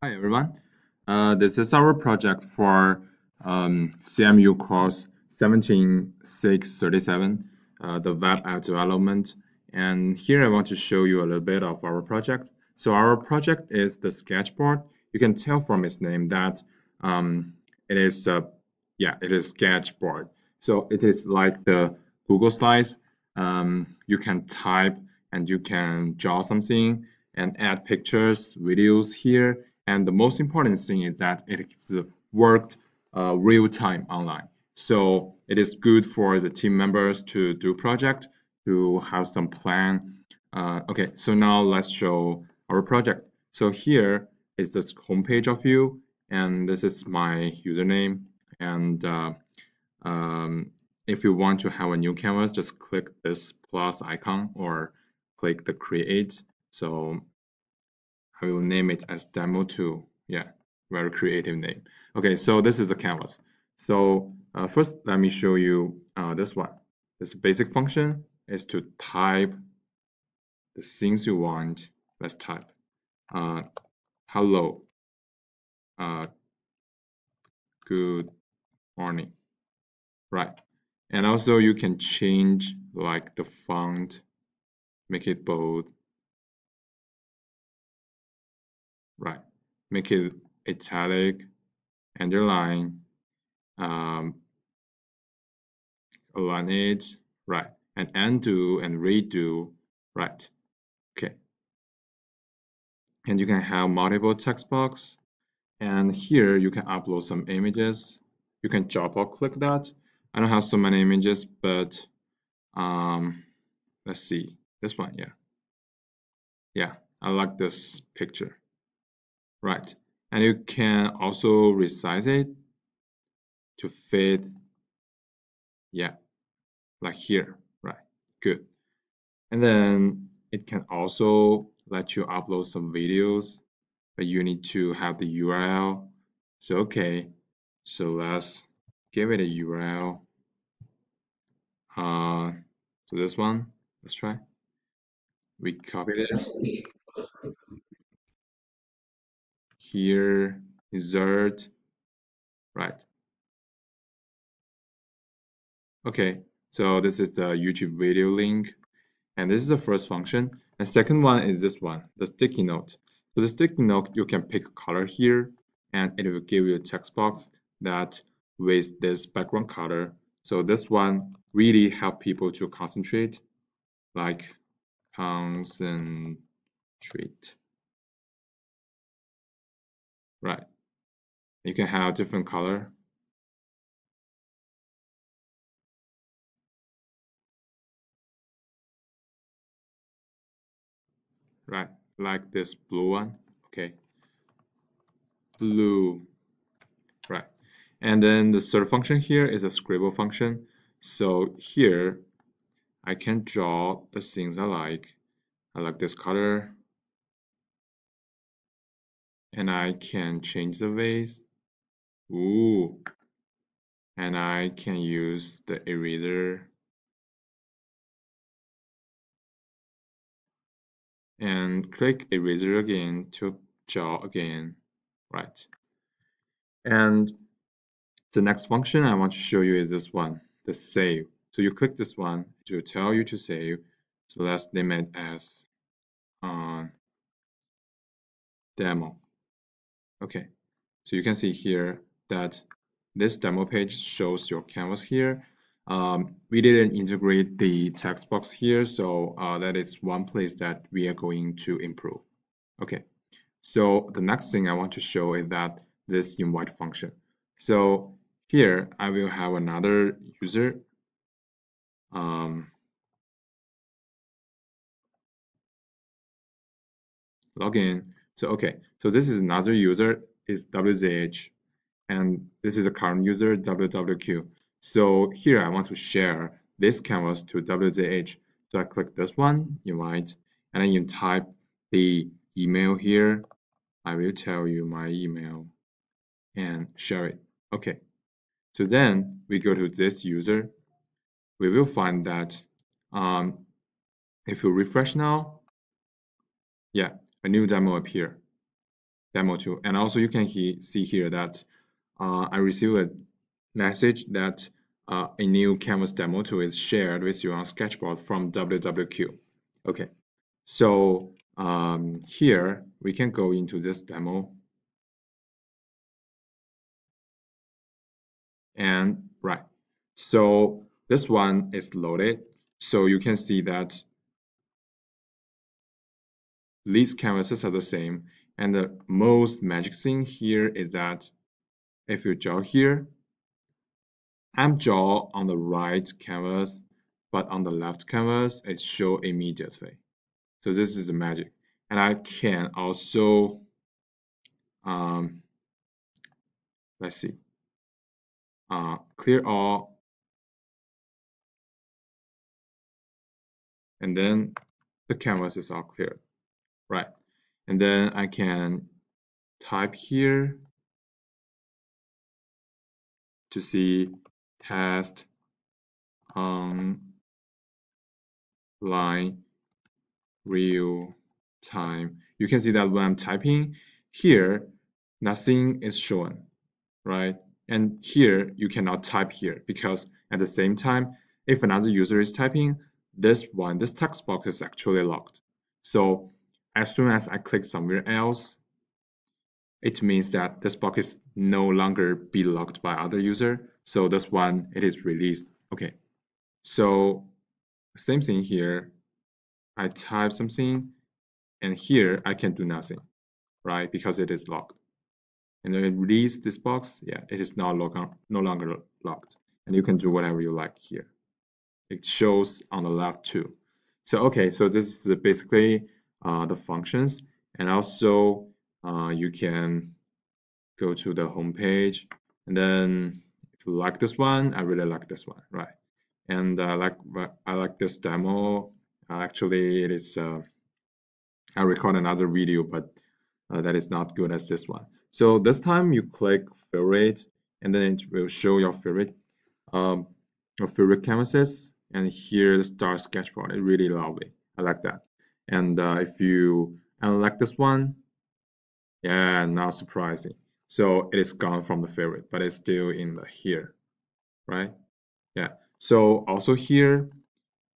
Hi everyone. Uh, this is our project for um, CMU course 17637, uh, the web app development. And here I want to show you a little bit of our project. So our project is the sketchboard. You can tell from its name that um, it is, uh, yeah, it is sketchboard. So it is like the Google Slides. Um, you can type and you can draw something and add pictures, videos here and the most important thing is that it is worked uh, real time online. So it is good for the team members to do project, to have some plan. Uh, okay, so now let's show our project. So here is this homepage of you, and this is my username. And uh, um, if you want to have a new canvas, just click this plus icon or click the create. So I will name it as demo2. Yeah, very creative name. Okay, so this is a canvas. So uh, first, let me show you uh, this one. This basic function is to type the things you want. Let's type uh, hello, uh, good morning, right? And also you can change like the font, make it bold, right. Make it italic underline um, align it right and undo and redo right. Okay. And you can have multiple text box and here you can upload some images. You can drop or click that. I don't have so many images but um, let's see. This one yeah. Yeah I like this picture right. And you can also resize it to fit yeah like here. Right. Good. And then it can also let you upload some videos but you need to have the URL so okay. So let's give it a URL uh so this one let's try. We copy this here insert right. Okay so this is the youtube video link and this is the first function. And second one is this one the sticky note. So the sticky note you can pick a color here and it will give you a text box that with this background color. So this one really help people to concentrate like concentrate right. You can have different color. Right. Like this blue one? Okay. Blue. Right. And then the third function here is a scribble function. So here I can draw the things I like. I like this color and I can change the ways. Ooh. And I can use the eraser. And click eraser again to draw again. Right. And the next function I want to show you is this one the save. So you click this one to tell you to save. So let's name it as uh, demo Okay, so you can see here that this demo page shows your canvas here. Um, we didn't integrate the text box here, so uh, that is one place that we are going to improve. Okay, so the next thing I want to show is that this invite function. So here I will have another user. Um, login so okay, so this is another user is WZH, and this is a current user WWQ. So here I want to share this canvas to WZH. So I click this one, invite, and then you type the email here. I will tell you my email and share it. Okay, so then we go to this user. We will find that um, if you refresh now, yeah, a new demo appear. demo two. And also you can he see here that uh, I receive a message that uh, a new canvas demo two is shared with you on Sketchboard from WWQ. Okay, so um, here we can go into this demo and right. So this one is loaded. So you can see that these canvases are the same. And the most magic thing here is that if you draw here, I'm draw on the right canvas, but on the left canvas, it show immediately. So this is the magic. And I can also, um, let's see, uh, clear all, and then the canvas is all clear, right? And then I can type here to see test um, on line real time. You can see that when I'm typing here, nothing is shown, right? And here you cannot type here because at the same time, if another user is typing, this one, this text box is actually locked. So as soon as I click somewhere else, it means that this box is no longer be locked by other user. So this one, it is released. Okay, so same thing here. I type something and here I can do nothing, right? Because it is locked. And then release this box, yeah, it is now no longer locked. And you can do whatever you like here. It shows on the left too. So, okay, so this is basically uh, the functions. And also uh, you can go to the home page and then if you like this one, I really like this one, right? And I like I like this demo. Uh, actually, it is uh, I record another video, but uh, that is not good as this one. So this time you click favorite, and then it will show your favorite um, your favorite canvases. And here the star sketchboard. It's really lovely. I like that. And uh, if you unlike this one, yeah, not surprising. So it is gone from the favorite, but it's still in the here, right? Yeah. So also here,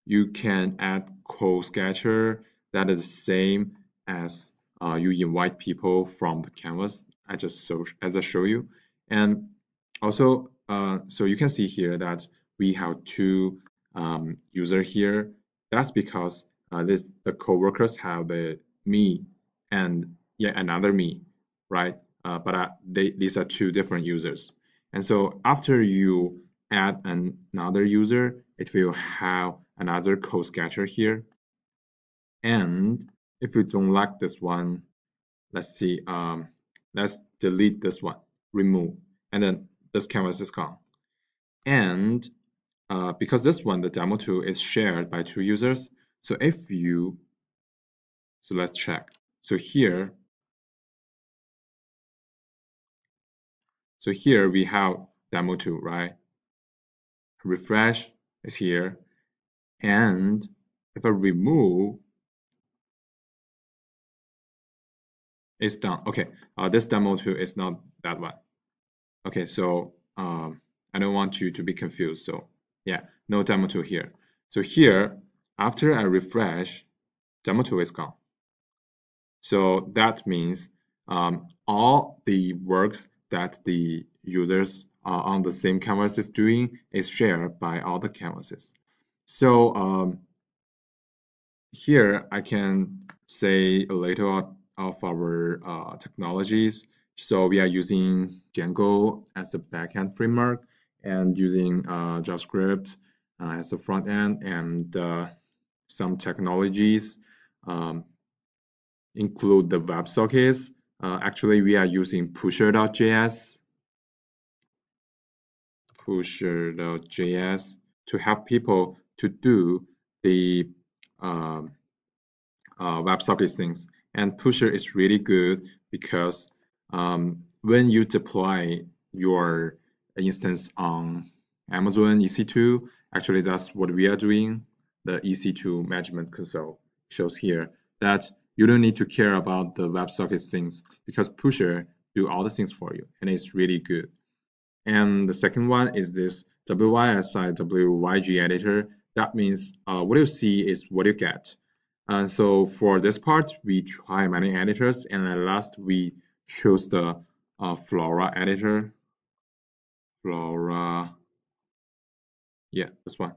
you can add co-sketcher that is the same as uh, you invite people from the canvas I just so as I show you. And also, uh, so you can see here that we have two um, user here. That's because uh, this the coworkers have the me and yet another me, right? Uh, but uh, they, these are two different users. And so after you add an, another user, it will have another co-sketcher here. And if you don't like this one, let's see, um, let's delete this one, remove, and then this canvas is gone. And uh, because this one, the demo two is shared by two users, so if you, so let's check. So here, so here we have demo two, right? Refresh is here. And if I remove, it's done. Okay, uh, this demo two is not that one. Okay, so um, I don't want you to be confused. So yeah, no demo two here. So here, after I refresh, demo two is gone. So that means um, all the works that the users uh, on the same canvas is doing is shared by all the canvases. So um, here I can say a little of our uh, technologies. So we are using Django as the backend framework and using uh, JavaScript uh, as the front end and uh, some technologies um, include the WebSockets. Uh, actually, we are using Pusher.js, Pusher.js to help people to do the um, uh, WebSocket things. And Pusher is really good because um, when you deploy your instance on Amazon EC2, actually that's what we are doing. The EC2 management console shows here that you don't need to care about the WebSocket things because Pusher do all the things for you and it's really good. And the second one is this WYSI WYG editor. That means uh, what you see is what you get. And so for this part, we try many editors and at last we choose the uh, Froala editor. Froala, yeah, this one.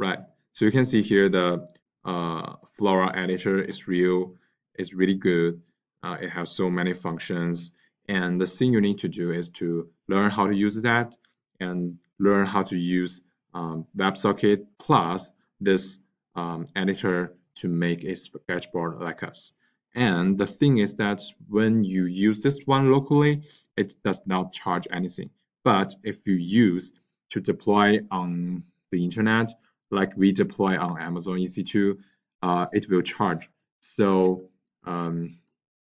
Right, so you can see here the uh, Froala editor is real, is really good. Uh, it has so many functions and the thing you need to do is to learn how to use that and learn how to use um, WebSocket plus this um, editor to make a sketchboard like us. And the thing is that when you use this one locally, it does not charge anything. But if you use to deploy on the internet, like we deploy on Amazon EC2, uh, it will charge. So um,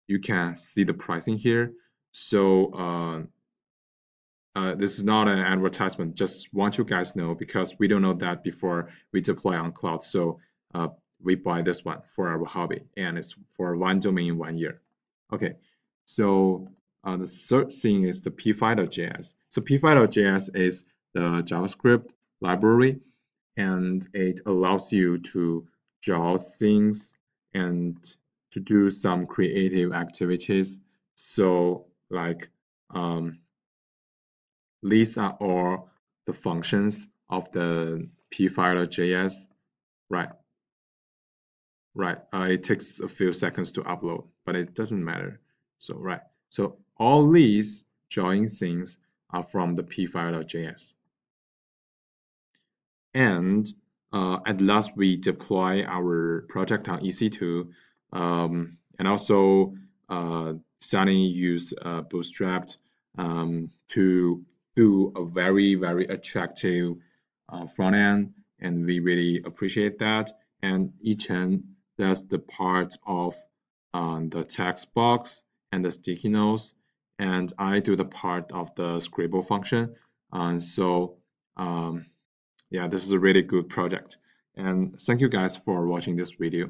you can see the pricing here. So uh, uh, this is not an advertisement. Just want you guys know because we don't know that before we deploy on cloud. So uh, we buy this one for our hobby, and it's for one domain in one year. Okay, so uh, the third thing is the p5.js. So p5.js is the JavaScript library, and it allows you to draw things and to do some creative activities. So like um, these are all the functions of the p5.js, right? Right, uh, it takes a few seconds to upload, but it doesn't matter. So, right, so all these drawing things are from the p5.js. And uh, at last, we deploy our project on EC2, um, and also uh, Sunny use uh, Bootstrapped um, to do a very, very attractive uh, front end, and we really appreciate that. And Yichen does the part of um, the text box and the sticky notes, and I do the part of the Scribble function. And so, um, yeah, this is a really good project. And thank you guys for watching this video.